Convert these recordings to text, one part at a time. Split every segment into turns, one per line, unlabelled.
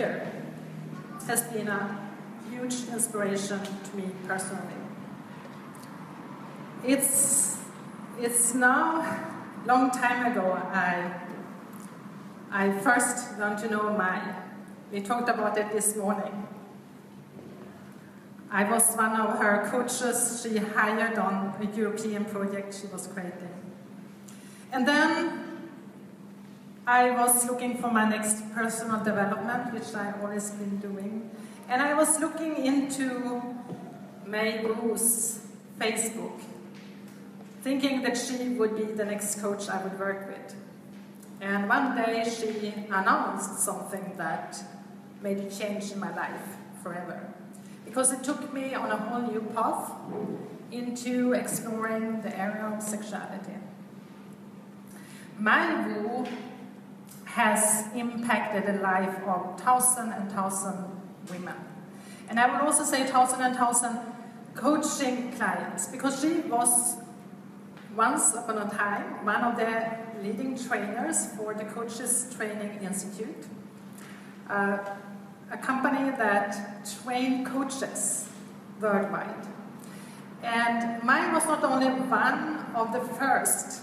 speaker has been a huge inspiration to me personally. It's, it's now long time ago I, I first learned to know Mai. We talked about it this morning. I was one of her coaches she hired on a European project she was creating. And then I was looking for my next personal development, which I've always been doing. And I was looking into Mai Vu's Facebook, thinking that she would be the next coach I would work with. And one day she announced something that made a change in my life forever because it took me on a whole new path into exploring the area of sexuality. Mai Vu has impacted the life of thousands and thousand and thousand women. And I would also say thousands and thousand and thousand coaching clients because she was once upon a time one of the leading trainers for the Coaches Training Institute. Uh, a company that trained coaches worldwide. And mine was not only one of the first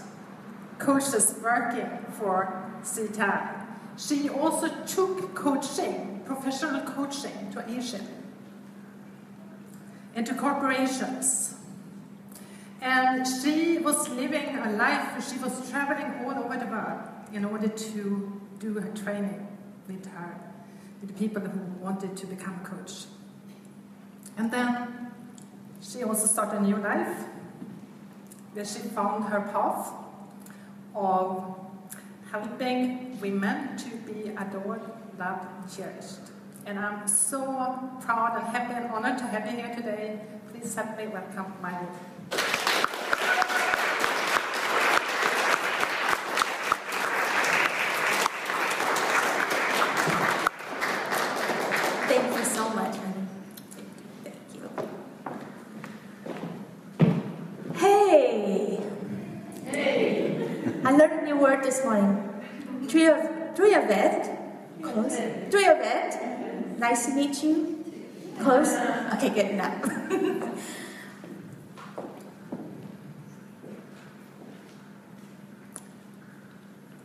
coaches working for CTI, she also took coaching, professional coaching, to Asia, into corporations. And she was living a life she was traveling all over the world in order to do her training with her with the people who wanted to become a coach. And then she also started a new life where she found her path of helping women to be adored, loved, cherished. And I'm so proud and happy and honored to have you here today. Please help me welcome Mai
this morning. Three of, three of it. Close. Three of it. Nice to meet you. Close. Okay, good enough.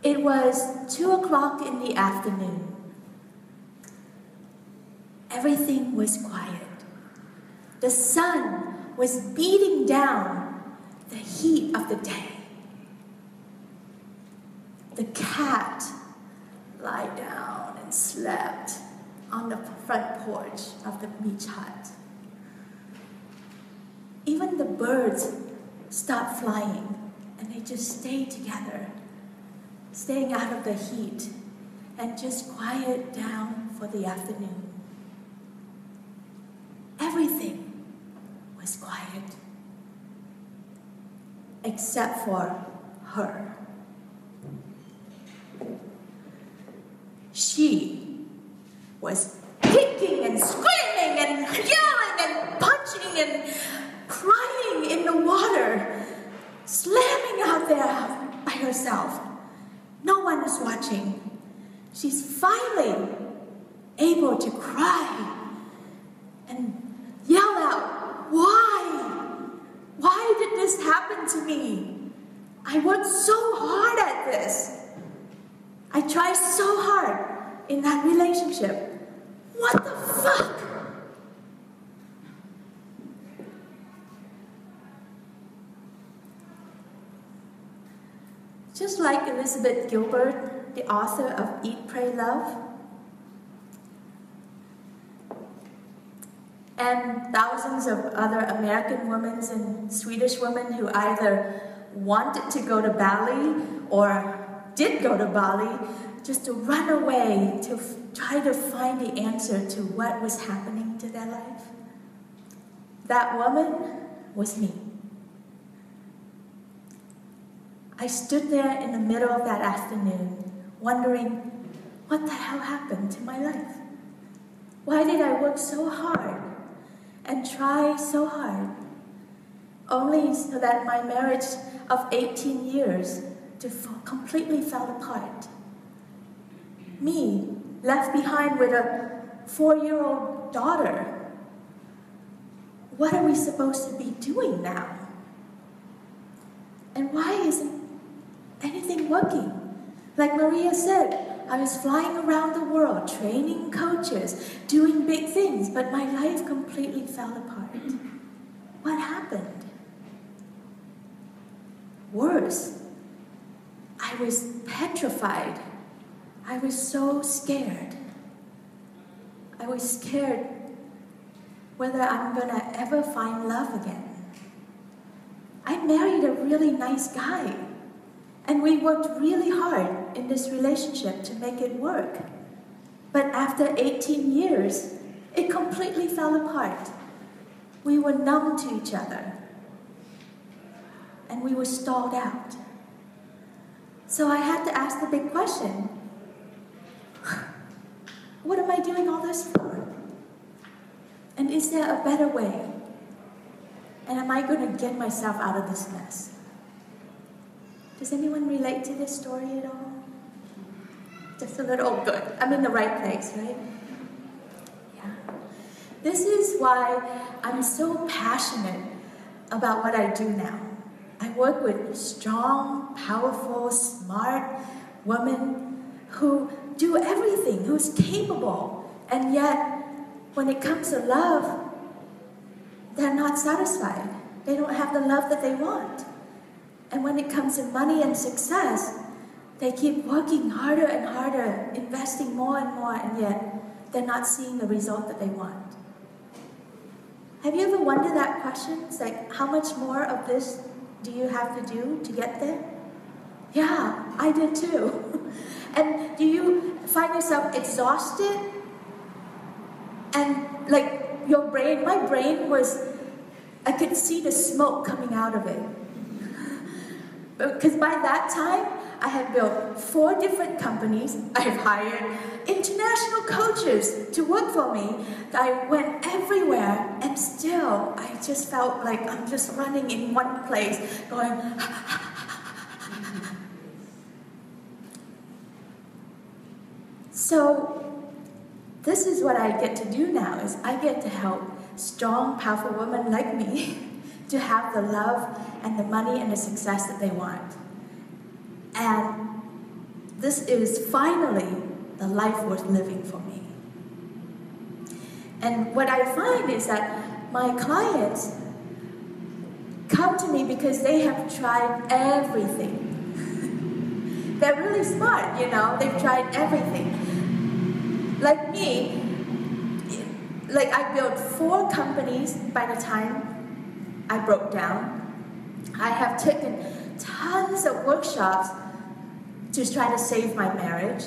it was two o'clock in the afternoon. Everything was quiet. The sun was beating down the heat of the day the cat lie down and slept on the front porch of the beach hut. Even the birds stopped flying and they just stayed together, staying out of the heat and just quiet down for the afternoon. Everything was quiet except for her. She was kicking and screaming and yelling and punching and crying in the water, slamming out there by herself. No one was watching. She's finally able to cry and yell out, Why? Why did this happen to me? I worked so hard at this. I tried so hard in that relationship. What the fuck? Just like Elizabeth Gilbert, the author of Eat, Pray, Love, and thousands of other American women and Swedish women who either wanted to go to Bali or did go to Bali just to run away to try to find the answer to what was happening to their life. That woman was me. I stood there in the middle of that afternoon, wondering what the hell happened to my life? Why did I work so hard and try so hard, only so that my marriage of 18 years to completely fell apart? Me, left behind with a four year old daughter. What are we supposed to be doing now? And why isn't anything working? Like Maria said, I was flying around the world, training coaches, doing big things, but my life completely fell apart. What happened? Worse, I was petrified. I was so scared. I was scared whether I'm gonna ever find love again. I married a really nice guy, and we worked really hard in this relationship to make it work. But after 18 years, it completely fell apart. We were numb to each other, and we were stalled out. So I had to ask the big question what am I doing all this for? And is there a better way? And am I going to get myself out of this mess? Does anyone relate to this story at all? Just a little oh, good. I'm in the right place, right? Yeah. This is why I'm so passionate about what I do now. I work with strong, powerful, smart women who do everything, who's capable, and yet when it comes to love, they're not satisfied. They don't have the love that they want. And when it comes to money and success, they keep working harder and harder, investing more and more, and yet they're not seeing the result that they want. Have you ever wondered that question? It's like, how much more of this do you have to do to get there? Yeah, I did too. and do you find yourself exhausted? And like your brain, my brain was, I could see the smoke coming out of it. Uh, because by that time, I had built four different companies. I've hired international coaches to work for me. I went everywhere, and still, I just felt like I'm just running in one place, going. so, this is what I get to do now: is I get to help strong, powerful women like me to have the love and the money and the success that they want. And this is finally the life worth living for me. And what I find is that my clients come to me because they have tried everything. They're really smart, you know, they've tried everything. Like me, like I built four companies by the time I broke down. I have taken tons of workshops to try to save my marriage,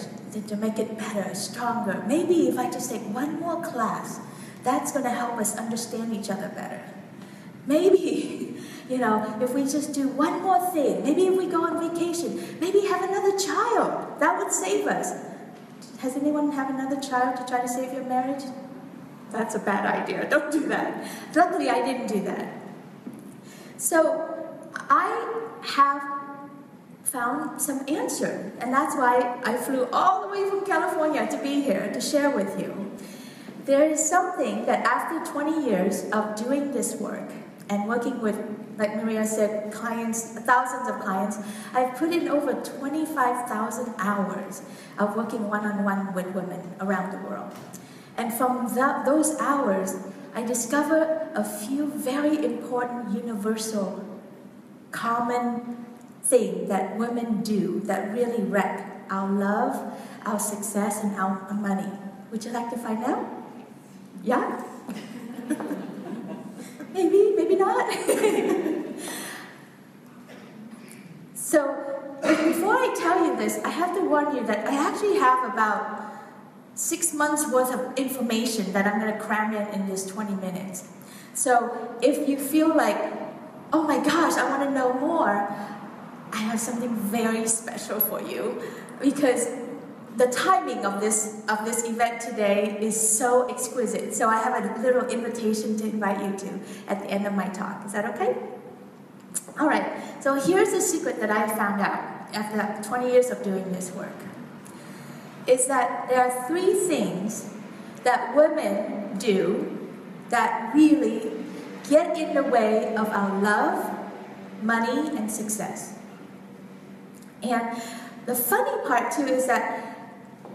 to make it better, stronger. Maybe if I just take one more class, that's going to help us understand each other better. Maybe, you know, if we just do one more thing, maybe if we go on vacation, maybe have another child, that would save us. Has anyone have another child to try to save your marriage? That's a bad idea. Don't do that. Luckily, I didn't do that. So, I have found some answer, and that's why I flew all the way from California to be here to share with you. There is something that after 20 years of doing this work and working with, like Maria said, clients, thousands of clients, I've put in over 25,000 hours of working one on one with women around the world. And from that, those hours, I discovered a few very important, universal, common things that women do that really wreck our love, our success, and our money. Would you like to find out? Yeah? maybe, maybe not. so, before I tell you this, I have to warn you that I actually have about six months worth of information that I'm going to cram in in this 20 minutes. So if you feel like, oh my gosh, I want to know more, I have something very special for you because the timing of this of this event today is so exquisite. So I have a little invitation to invite you to at the end of my talk. Is that okay? All right. So here's the secret that I found out after 20 years of doing this work. Is that there are three things that women do that really get in the way of our love, money, and success. And the funny part too is that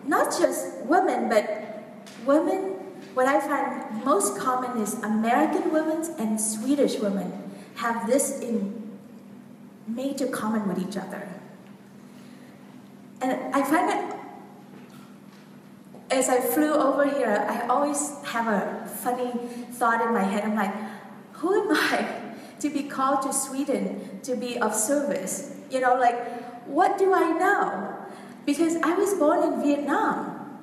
not just women, but women, what I find most common is American women and Swedish women have this in major common with each other. And I find that as I flew over here, I always have a funny thought in my head. I'm like, who am I to be called to Sweden to be of service? You know, like, what do I know? Because I was born in Vietnam.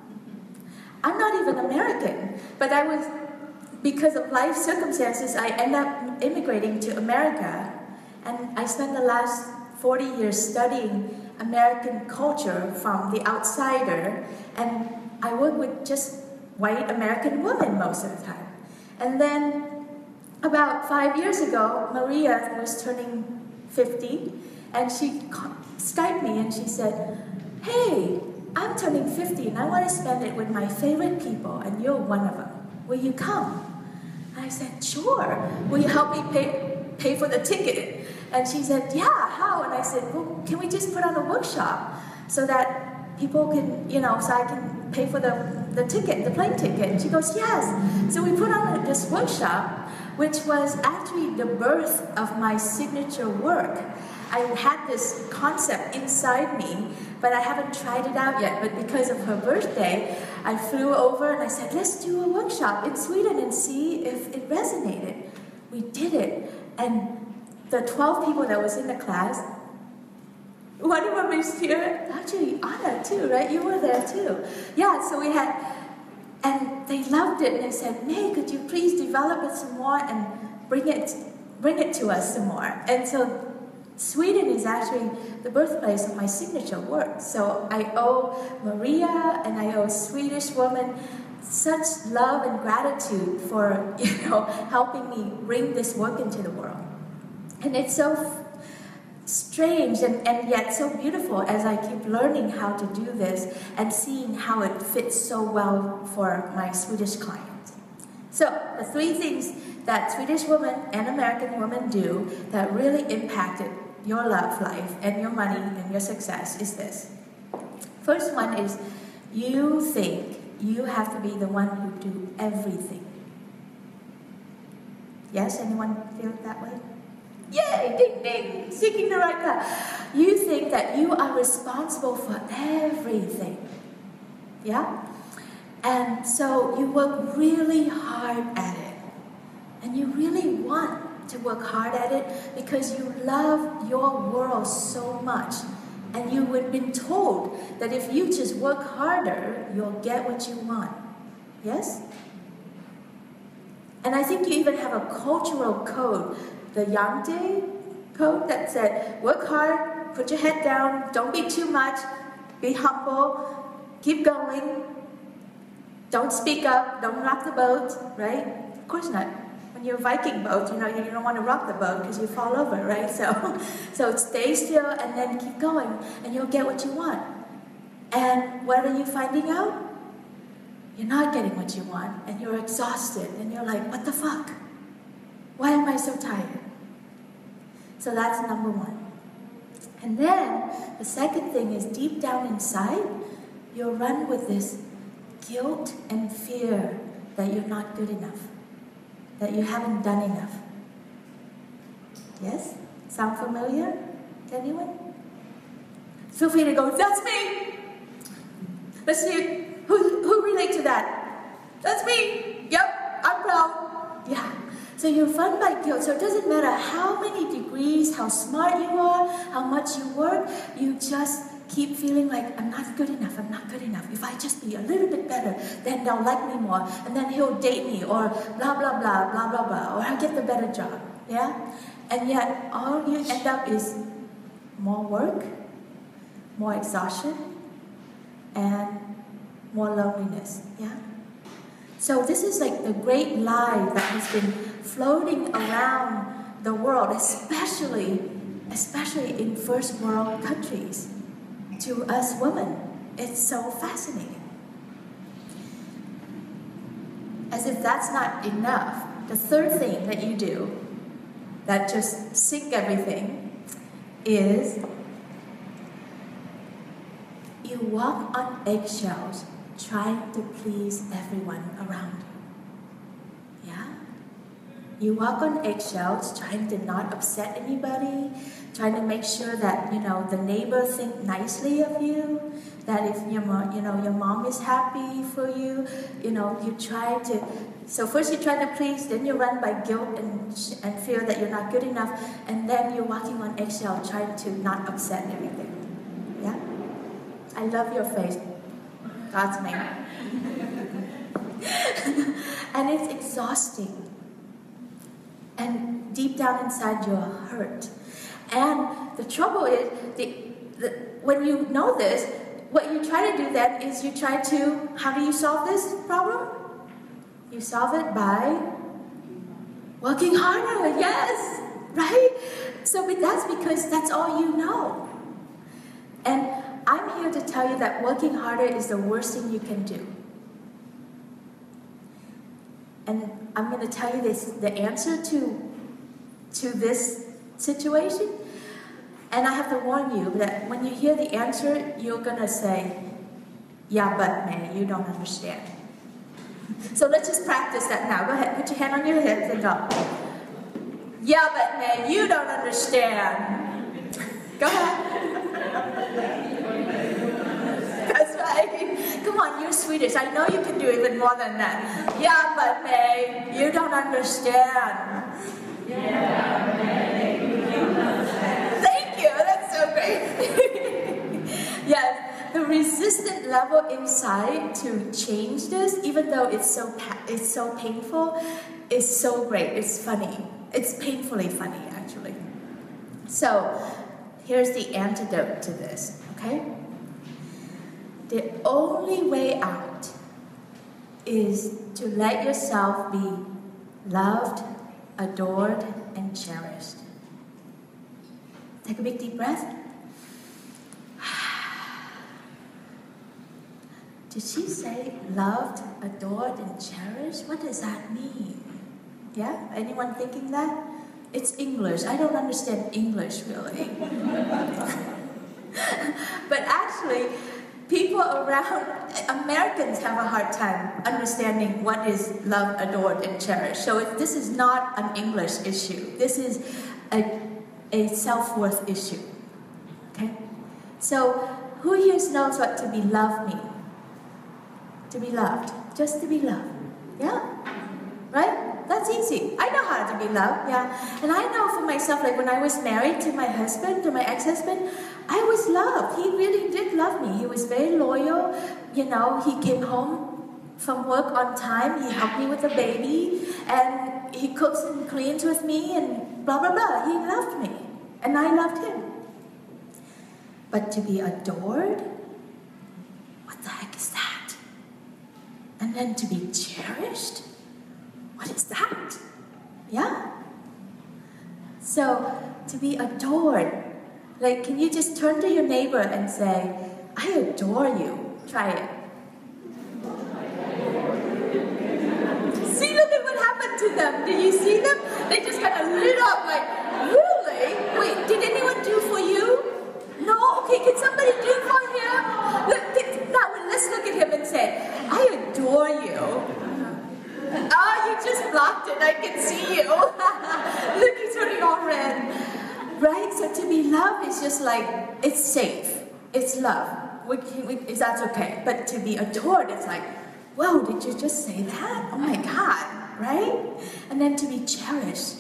I'm not even American, but I was, because of life circumstances, I end up immigrating to America. And I spent the last 40 years studying American culture from the outsider. And I work with just white American women most of the time. And then about five years ago, Maria was turning 50, and she Skyped me and she said, Hey, I'm turning 50 and I want to spend it with my favorite people, and you're one of them. Will you come? I said, Sure. Will you help me pay, pay for the ticket? And she said, Yeah, how? And I said, Well, can we just put on a workshop so that people can, you know, so I can pay for the, the ticket, the plane ticket? And she goes, Yes. So we put on this workshop which was actually the birth of my signature work. I had this concept inside me, but I haven't tried it out yet. But because of her birthday, I flew over and I said, let's do a workshop in Sweden and see if it resonated. We did it. And the 12 people that was in the class, one of them is actually Anna too, right? You were there too. Yeah, so we had and they loved it and they said, Mai, could you please develop it some more and bring it, bring it to us some more? And so Sweden is actually the birthplace of my signature work. So I owe Maria and I owe Swedish woman such love and gratitude for you know helping me bring this work into the world. And it's so strange and, and yet so beautiful as I keep learning how to do this and seeing how it fits so well for my Swedish clients. So, the three things that Swedish women and American women do that really impacted your love life and your money and your success is this. First one is you think you have to be the one who do everything. Yes, anyone feel that way? Yay, ding ding, seeking the right path. You think that you are responsible for everything. Yeah? And so you work really hard at it. And you really want to work hard at it because you love your world so much. And you would have been told that if you just work harder, you'll get what you want. Yes? And I think you even have a cultural code the Jante code that said, work hard, put your head down, don't be too much, be humble, keep going, don't speak up, don't rock the boat, right? Of course not. When you're a Viking boat, you know, you don't want to rock the boat because you fall over, right? So, so stay still and then keep going and you'll get what you want. And what are you finding out? You're not getting what you want and you're exhausted and you're like, what the fuck? Why am I so tired? So that's number one. And then the second thing is deep down inside, you'll run with this guilt and fear that you're not good enough, that you haven't done enough. Yes? Sound familiar to anyone? Feel free to go, that's me! Let's see, who, who relate to that? That's me! Yep, I'm proud. Yeah. So you're fun by guilt. So it doesn't matter how many degrees, how smart you are, how much you work, you just keep feeling like I'm not good enough, I'm not good enough. If I just be a little bit better, then they'll like me more, and then he'll date me, or blah blah blah blah blah blah, or I'll get the better job. Yeah? And yet all you end up is more work, more exhaustion, and more loneliness. Yeah? So this is like the great lie that has been floating around the world, especially, especially in first world countries, to us women It's so fascinating. As if that's not enough, the third thing that you do that just sync everything is you walk on eggshells trying to please everyone around? You walk on eggshells trying to not upset anybody, trying to make sure that, you know, the neighbors think nicely of you, that if your mom, you know, your mom is happy for you, you know, you try to so first you try to please, then you run by guilt and, and fear that you're not good enough, and then you're walking on eggshell trying to not upset everything. Yeah? I love your face. God's name. and it's exhausting. And deep down inside you're hurt. And the trouble is, the, the, when you know this, what you try to do then is you try to, how do you solve this problem? You solve it by working harder, yes, right? So but that's because that's all you know. And I'm here to tell you that working harder is the worst thing you can do. And I'm going to tell you this the answer to, to this situation. And I have to warn you that when you hear the answer, you're going to say, Yeah, but man, you don't understand. So let's just practice that now. Go ahead, put your hand on your hips and go. Yeah, but man, you don't understand. Go ahead. Come on, you're Swedish. I know you can do even more than that. Yeah, but Mai, you don't understand. Yeah, you don't understand. Thank you. That's so great. yes the resistant level inside to change this, even though it's so it's so painful, is so great. It's funny. It's painfully funny, actually. So, here's the antidote to this. Okay. The only way out is to let yourself be loved, adored, and cherished. Take a big deep breath. Did she say loved, adored, and cherished? What does that mean? Yeah? Anyone thinking that? It's English. I don't understand English really. but actually, people around, Americans have a hard time understanding what is love, adored, and cherished. So if this is not an English issue. This is a, a self worth issue. Okay? So, who here knows what to be loved means? to be loved, just to be loved. Yeah? Right? That's easy. I know how to be loved, yeah. And I know for myself, like when I was married to my husband, to my ex husband, I was loved. He really did love me. He was very loyal. You know, he came home from work on time, he helped me with the baby, and he cooks and cleans with me, and blah, blah, blah. He loved me, and I loved him. But to be adored, what the heck is that? And then to be cherished? What is that? Yeah? So, to be adored. Like, can you just turn to your neighbor and say, I adore you? Try it. see, look at what happened to them. Did you see them? They just kind of lit up like, really? Wait, did anyone do for you? No? Okay, can somebody do for him? Look, now let's look at him and say, I adore you. Oh, you just blocked it. I can see you. look, he's turning all red. Right? So to is just like, it's safe. It's love. We, we, that's okay. But to be adored, it's like, whoa, did you just say that? Oh my God. Right? And then to be cherished,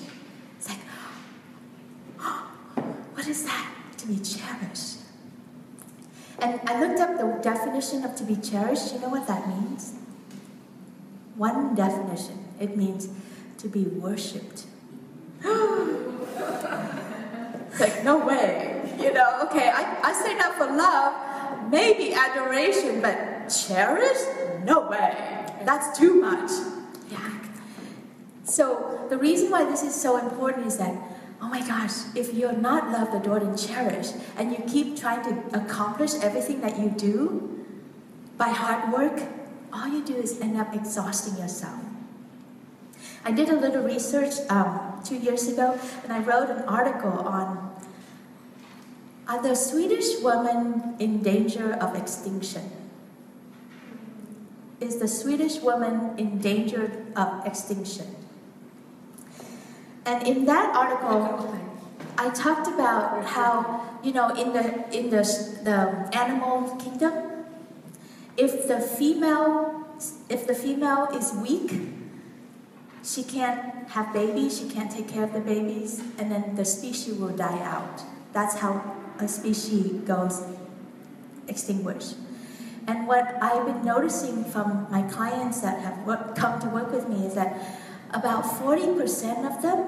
it's like, oh, what is that? To be cherished. And I looked up the definition of to be cherished. You know what that means? One definition it means to be worshipped. like, no way. You know, okay, I, I say that for love, maybe adoration, but cherish? No way. That's too much. Yeah. So, the reason why this is so important is that oh my gosh, if you're not loved, adored, and cherished, and you keep trying to accomplish everything that you do, by hard work, all you do is end up exhausting yourself. I did a little research um, two years ago, and I wrote an article on Are the Swedish women in danger of extinction? Is the Swedish woman in danger of extinction? And in that article, I talked about how you know in the in the the animal kingdom, if the female if the female is weak, she can't have babies, she can't take care of the babies, and then the species will die out. That's how a species goes extinguished. And what I've been noticing from my clients that have work, come to work with me is that about 40% of them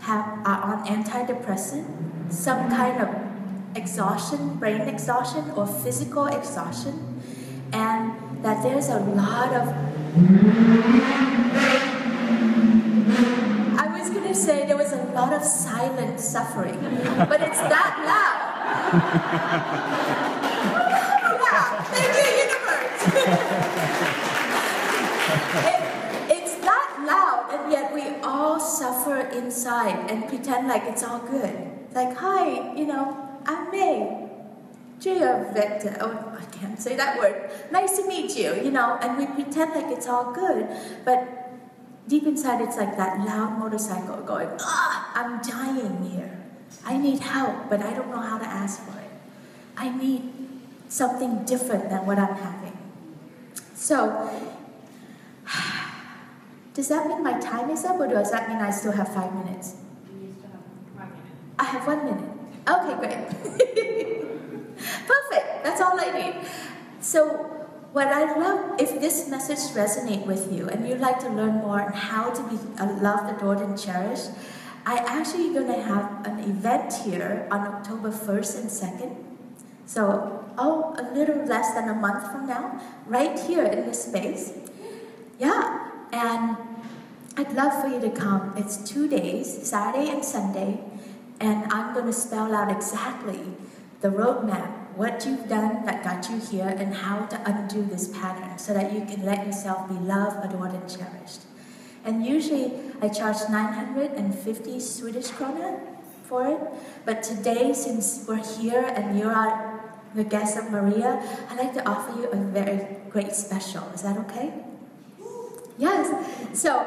have, are on antidepressant, some kind of exhaustion, brain exhaustion, or physical exhaustion, and that there's a lot of. I was gonna say there was a lot of silent suffering, but it's that loud. Thank you, universe. It- it's that loud, and yet we all suffer inside and pretend like it's all good. Like, hi, you know, I'm Mai. Gia Vector, oh, I can't say that word. Nice to meet you, you know, and we pretend like it's all good, but deep inside it's like that loud motorcycle going, ah, I'm dying here. I need help, but I don't know how to ask for it. I need something different than what I'm having. So, does that mean my time is up, or does that mean I still have five minutes? I have one minute. Okay, great. Perfect. That's all I need. So, what I love, if this message resonate with you and you'd like to learn more on how to be uh, loved, adored, and cherished, I actually gonna have an event here on October 1st and 2nd. So, oh, a little less than a month from now, right here in this space. Yeah, and I'd love for you to come. It's two days, Saturday and Sunday, and I'm going to spell out exactly the roadmap, what you've done that got you here, and how to undo this pattern so that you can let yourself be loved, adored, and cherished. And usually I charge 950 Swedish krona for it, but today, since we're here and you are the guest of Maria, I'd like to offer you a very great special. Is that okay? Yes. So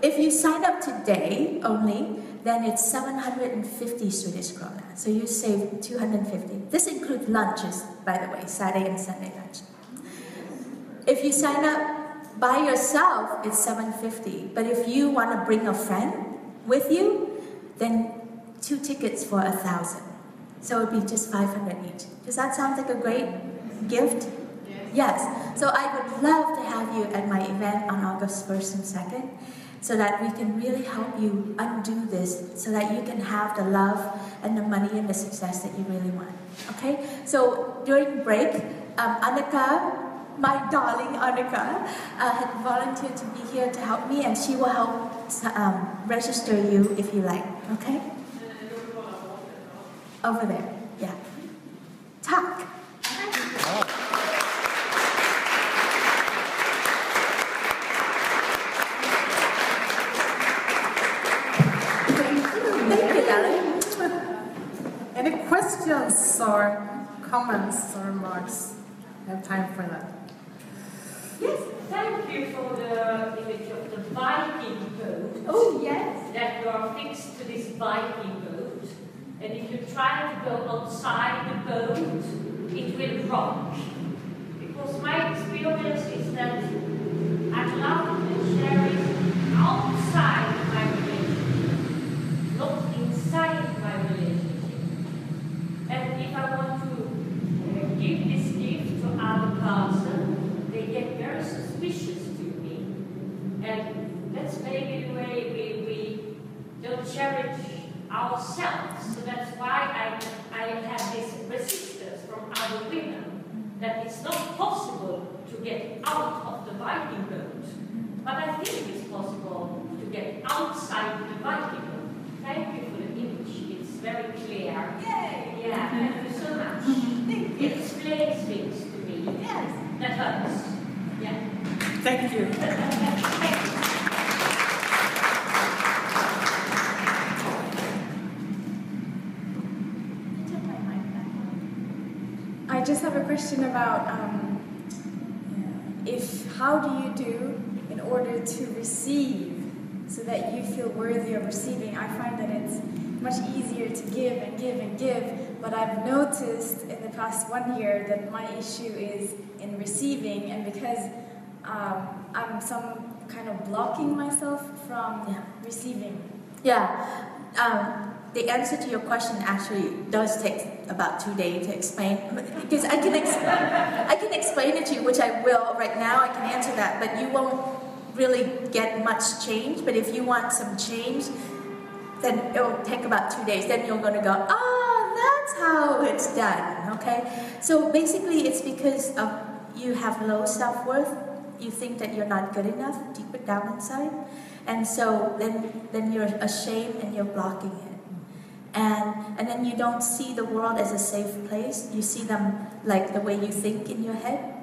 if you sign up today only, then it's 750 Swedish krona. So you save 250. This includes lunches, by the way, Saturday and Sunday lunch. If you sign up by yourself, it's 750. But if you want to bring a friend with you, then two tickets for a thousand. So it'd be just 500 each. Does that sound like a great gift? Yes. So I would love to have you at my event on August 1st and 2nd so that we can really help you undo this so that you can have the love and the money and the success that you really want. Okay? So during break, um, Annika, my darling Annika, uh, had volunteered to be here to help me and she will help um, register you if you like. Okay? Over there. Yeah. Talk. Thank you, darling.
Any questions or comments or remarks? I have time for that.
Yes, thank you for the image of the Viking boat.
Oh, yes.
That you are fixed to this Viking boat. And if you try to go outside the boat, it will rock. Because my experience is that I love and cherish outside my relationship, not inside my relationship. And if I want to uh, give this gift to other person, they get very suspicious to me. And that's maybe the way we, we don't cherish ourselves. So that's why I, I have this resistance from other women that it's not possible to get out of the Viking boat. But I think it's possible to get outside the Viking boat. Thank you for the image. It's very clear.
Yay.
Yeah, thank you so much. It explains things to me.
Yes.
that hurts. Yeah.
Thank you.
I just have a question about um, if how do you do in order to receive so that you feel worthy of receiving? I find that it's much easier to give and give and give, but I've noticed in the past one year that my issue is in receiving, and because um, I'm some kind of blocking myself from
Yeah.
receiving.
Yeah, um, the answer to your question actually does take about two days to explain because I can ex- I can explain it to you, which I will right now. I can answer that, but you won't really get much change. But if you want some change, then it'll take about two days. Then you're gonna go, oh, that's how it's done. Okay, so basically, it's because of you have low self worth. You think that you're not good enough deep down inside, and so then then you're ashamed and you're blocking it. And and then you don't see the world as a safe place. You see them like the way you think in your head.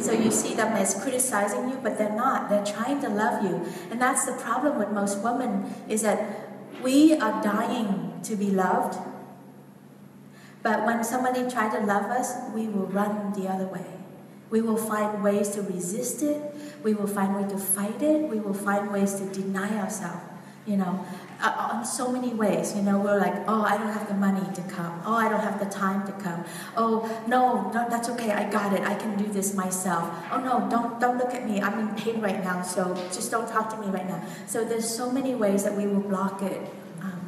So you see them as criticizing you, but they're not. They're trying to love you. And that's the problem with most women is that we are dying to be loved. But when somebody tries to love us, we will run the other way. We will find ways to resist it. We will find ways to fight it. We will find ways to deny ourselves. You know, uh, on so many ways. You know, we're like, oh, I don't have the money to come. Oh, I don't have the time to come. Oh, no, no, that's okay. I got it. I can do this myself. Oh no, don't don't look at me. I'm in pain right now. So just don't talk to me right now. So there's so many ways that we will block it um,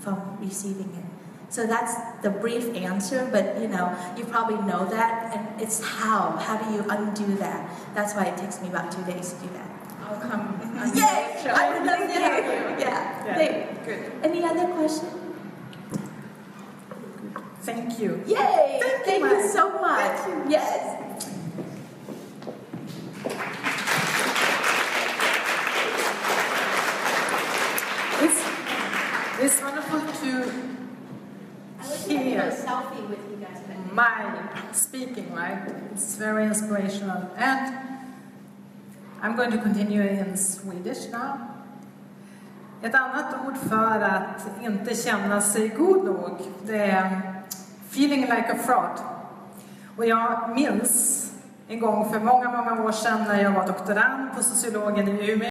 from receiving it. So that's the brief answer, but you know, you probably know that, and it's how. How do you undo that? That's why it takes me about two days to do that.
I'll come.
Yay! I would love to
Thank
have
you.
you. Yeah.
Yeah,
Thank-
good.
Any other question?
Thank you.
Yay!
Thank you,
Thank you
Mike.
so much.
Thank you.
Yes.
It's, it's wonderful to
I wish I could do a
hear
selfie with you guys, but
my speaking, right? It's very inspirational. And I'm going to continue in Swedish now. Ett annat ord för att inte känna sig god nog, det är feeling like a fraud. Och jag minns en gång för många, många år sedan när jag var doktorand på sociologen i Umeå